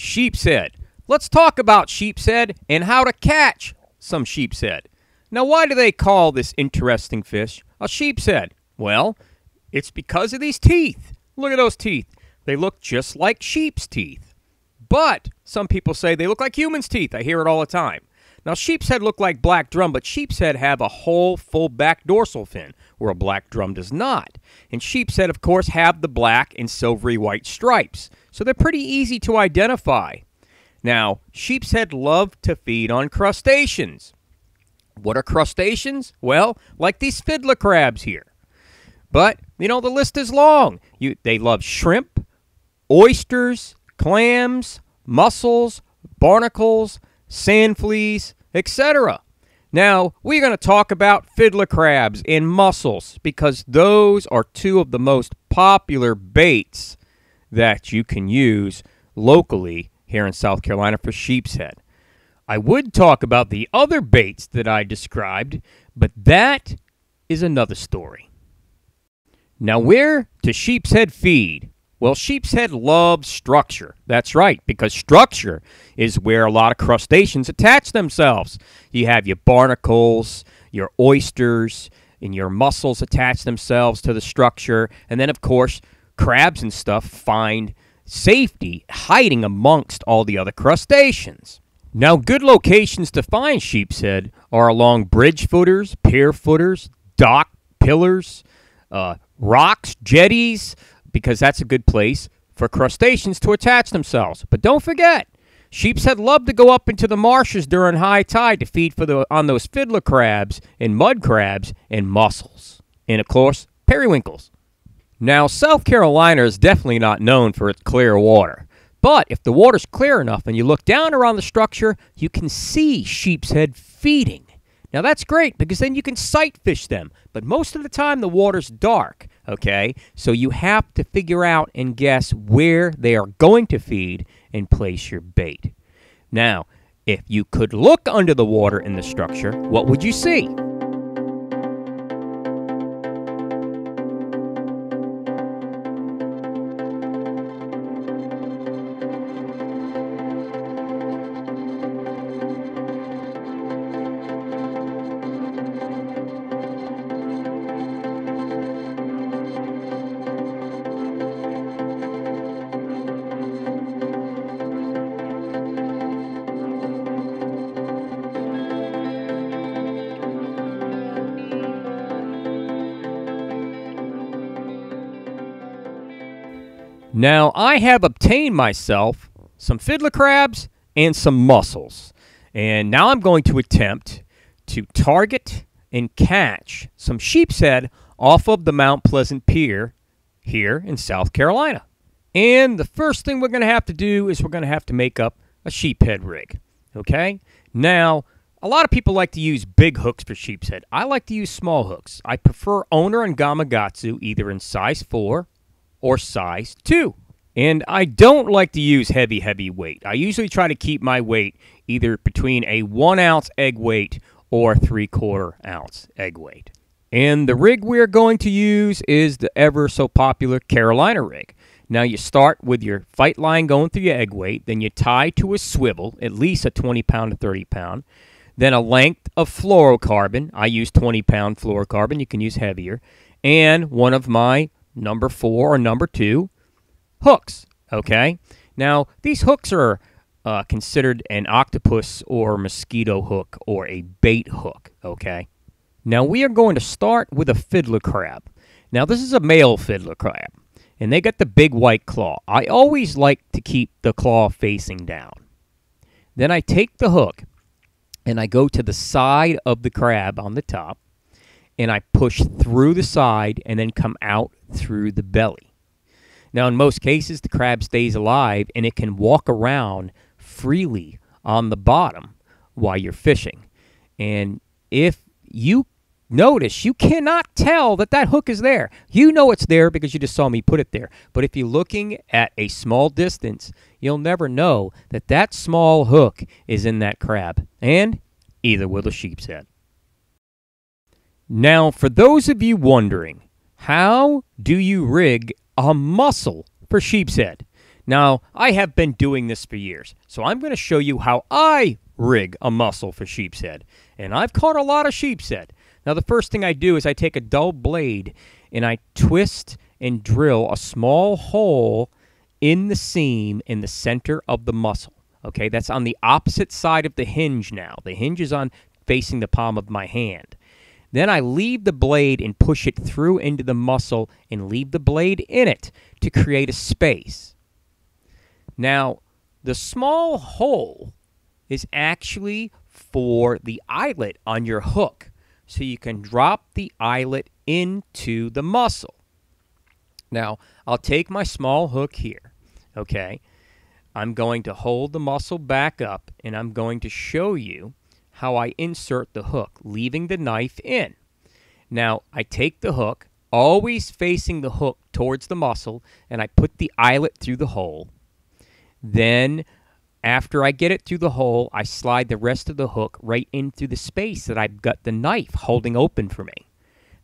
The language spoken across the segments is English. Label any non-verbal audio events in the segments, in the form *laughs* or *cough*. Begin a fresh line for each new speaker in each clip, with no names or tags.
sheep's head. Let's talk about sheep's head and how to catch some sheep's head. Now, why do they call this interesting fish a sheep's head? Well, it's because of these teeth. Look at those teeth. They look just like sheep's teeth. But some people say they look like humans' teeth. I hear it all the time. Now, sheep's head look like black drum, but sheep's head have a whole full back dorsal fin, where a black drum does not. And sheep's head, of course, have the black and silvery white stripes, so they're pretty easy to identify. Now, sheep's head love to feed on crustaceans. What are crustaceans? Well, like these fiddler crabs here. But, you know, the list is long. You, they love shrimp, oysters, clams, mussels, barnacles, sand fleas, etc. Now, we're going to talk about fiddler crabs and mussels because those are two of the most popular baits that you can use locally here in South Carolina for sheep's head. I would talk about the other baits that I described, but that is another story. Now, where to sheep's head feed? Well, sheep's head loves structure. That's right, because structure is where a lot of crustaceans attach themselves. You have your barnacles, your oysters, and your mussels attach themselves to the structure. And then, of course, crabs and stuff find safety hiding amongst all the other crustaceans. Now, good locations to find sheep's head are along bridge footers, pier footers, dock pillars, uh, rocks, jetties, because that's a good place for crustaceans to attach themselves. But don't forget, sheep's head love to go up into the marshes during high tide to feed for the on those fiddler crabs and mud crabs and mussels. And of course, periwinkles. Now, South Carolina is definitely not known for its clear water. But if the water's clear enough and you look down around the structure, you can see sheep's head feeding. Now that's great because then you can sight fish them. But most of the time the water's dark, okay? So you have to figure out and guess where they are going to feed and place your bait. Now, if you could look under the water in the structure, what would you see? Now, I have obtained myself some fiddler crabs and some mussels. And now I'm going to attempt to target and catch some sheep's head off of the Mount Pleasant Pier here in South Carolina. And the first thing we're going to have to do is we're going to have to make up a sheephead rig. Okay? Now, a lot of people like to use big hooks for sheep's head. I like to use small hooks. I prefer Owner and Gamakatsu either in size 4 or size 2. And I don't like to use heavy, heavy weight. I usually try to keep my weight either between a 1 ounce egg weight or 3 quarter ounce egg weight. And the rig we're going to use is the ever so popular Carolina rig. Now you start with your fight line going through your egg weight, then you tie to a swivel, at least a 20 pound to 30 pound, then a length of fluorocarbon. I use 20 pound fluorocarbon, you can use heavier, and one of my number four or number two hooks. Okay. Now, these hooks are uh, considered an octopus or mosquito hook or a bait hook. Okay. Now, we are going to start with a fiddler crab. Now, this is a male fiddler crab, and they got the big white claw. I always like to keep the claw facing down. Then I take the hook and I go to the side of the crab on the top and I push through the side and then come out through the belly. Now, in most cases, the crab stays alive and it can walk around freely on the bottom while you're fishing. And if you notice, you cannot tell that that hook is there. You know it's there because you just saw me put it there. But if you're looking at a small distance, you'll never know that that small hook is in that crab. And either will the sheep's head. Now, for those of you wondering, how do you rig a mussel for sheep's head? Now, I have been doing this for years, so I'm going to show you how I rig a mussel for sheep's head. And I've caught a lot of sheep's head. Now, the first thing I do is I take a dull blade and I twist and drill a small hole in the seam in the center of the mussel. Okay, that's on the opposite side of the hinge now. The hinge is on facing the palm of my hand. Then I leave the blade and push it through into the mussel and leave the blade in it to create a space. Now, the small hole is actually for the eyelet on your hook. So you can drop the eyelet into the mussel. Now, I'll take my small hook here, okay? I'm going to hold the mussel back up and I'm going to show you how I insert the hook, leaving the knife in. Now, I take the hook, always facing the hook towards the mussel, and I put the eyelet through the hole. Then, after I get it through the hole, I slide the rest of the hook right in through the space that I've got the knife holding open for me.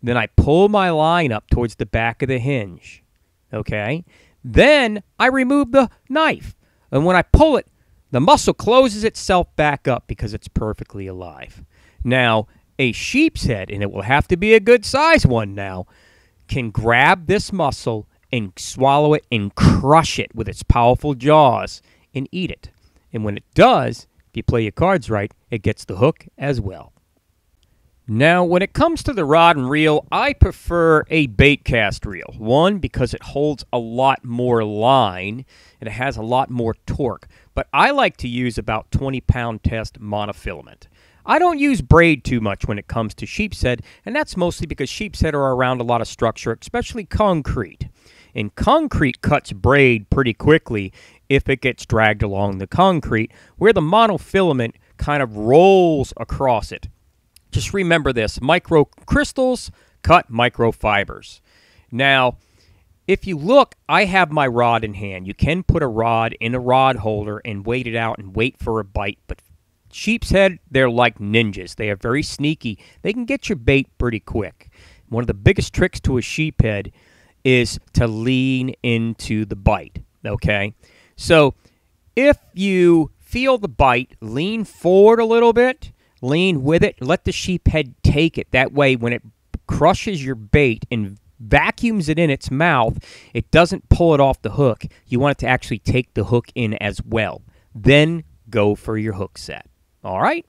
Then I pull my line up towards the back of the hinge. Okay? Then I remove the knife. And when I pull it, the mussel closes itself back up because it's perfectly alive. Now, a sheep's head, and it will have to be a good size one now, can grab this mussel and swallow it and crush it with its powerful jaws and eat it. And when it does, if you play your cards right, it gets the hook as well. Now, when it comes to the rod and reel, I prefer a bait cast reel. One, because it holds a lot more line and it has a lot more torque. But I like to use about 20 pound test monofilament. I don't use braid too much when it comes to sheep's head, and that's mostly because sheep's head are around a lot of structure, especially concrete. And concrete cuts braid pretty quickly if it gets dragged along the concrete, where the monofilament kind of rolls across it. Just remember this microcrystals cut microfibers. Now, if you look, I have my rod in hand. You can put a rod in a rod holder and wait it out and wait for a bite, but sheep's head, they're like ninjas. They are very sneaky. They can get your bait pretty quick. One of the biggest tricks to a sheephead is to lean into the bite, okay? So, if you feel the bite, lean forward a little bit lean with it, let the sheep head take it. That way, when it crushes your bait and vacuums it in its mouth, it doesn't pull it off the hook. You want it to actually take the hook in as well. Then go for your hook set. All right?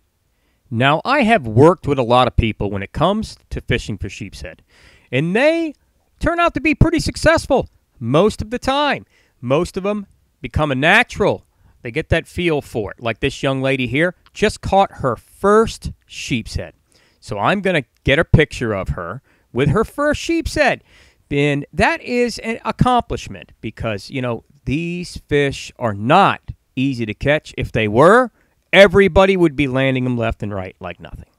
Now, I have worked with a lot of people when it comes to fishing for sheep's head, and they turn out to be pretty successful most of the time. Most of them become a natural they get that feel for it. Like this young lady here just caught her first sheep's head. So I'm going to get a picture of her with her first sheep's head. And that is an accomplishment because, you know, these fish are not easy to catch. If they were, everybody would be landing them left and right like nothing.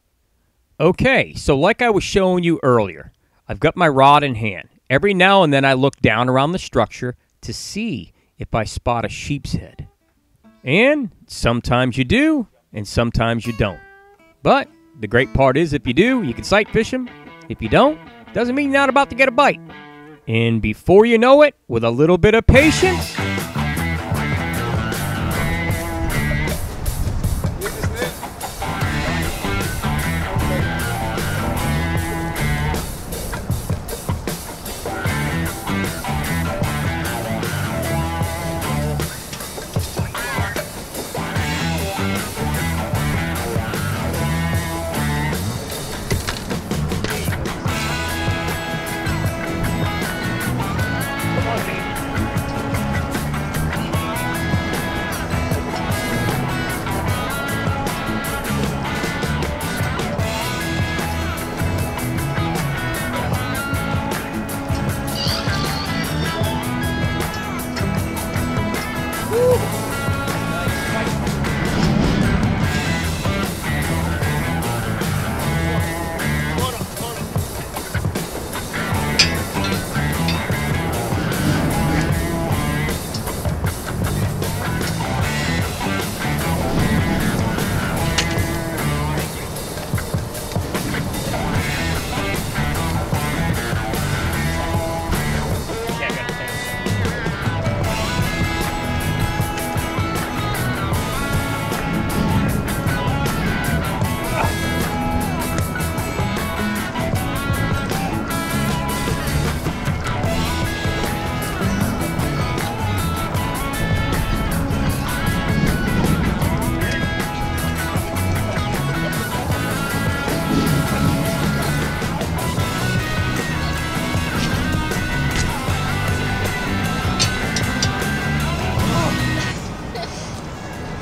Okay, so like I was showing you earlier, I've got my rod in hand. Every now and then I look down around the structure to see if I spot a sheep's head. And sometimes you do, and sometimes you don't. But the great part is if you do, you can sight fish them. If you don't, doesn't mean you're not about to get a bite. And before you know it, with a little bit of patience,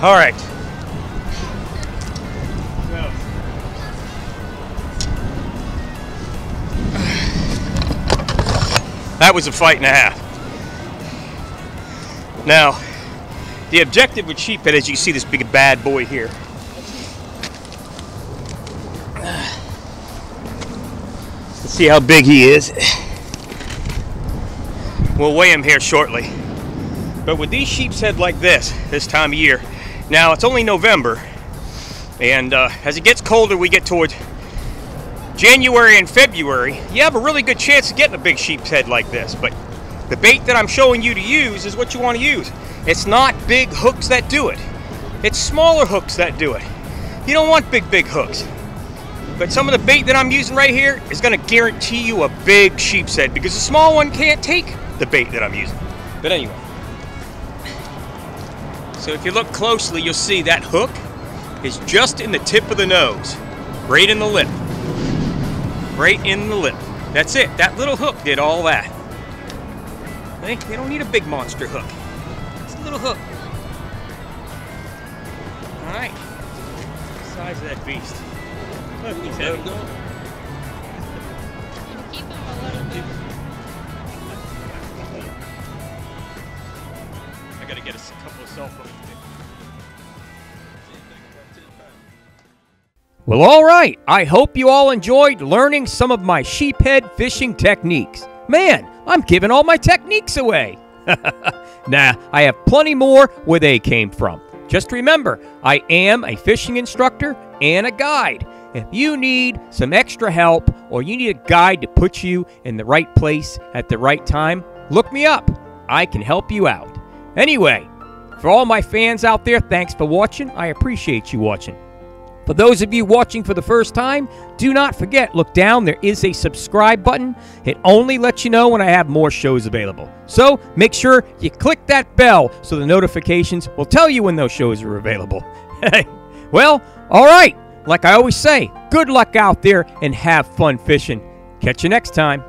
All right. That was a fight and a half. Now, the objective with sheephead is you see this big bad boy here. Let's see how big he is. We'll weigh him here shortly. But with these sheep's head like this, this time of year, now it's only November, and uh, as it gets colder, we get towards January and February, you have a really good chance of getting a big sheep's head like this. But the bait that I'm showing you to use is what you want to use. It's not big hooks that do it. It's smaller hooks that do it. You don't want big, big hooks. But some of the bait that I'm using right here is going to guarantee you a big sheep's head because the small one can't take the bait that I'm using. But anyway. So if you look closely, you'll see that hook is just in the tip of the nose, right in the lip. Right in the lip. That's it. That little hook did all that. They, they don't need a big monster hook. It's a little hook. All right. Size of that beast. Look, he's heavy.
Keep him a little bit.
I gotta get a s- couple cell. Well, all right. I hope you all enjoyed learning some of my sheephead fishing techniques. Man, I'm giving all my techniques away. *laughs* nah, I have plenty more where they came from. Just remember, I am a fishing instructor and a guide. If you need some extra help or you need a guide to put you in the right place at the right time, look me up. I can help you out. Anyway, for all my fans out there, thanks for watching. I appreciate you watching. For those of you watching for the first time, do not forget, look down, there is a subscribe button. It only lets you know when I have more shows available. So make sure you click that bell so the notifications will tell you when those shows are available. *laughs* well, all right. Like I always say, good luck out there and have fun fishing. Catch you next time.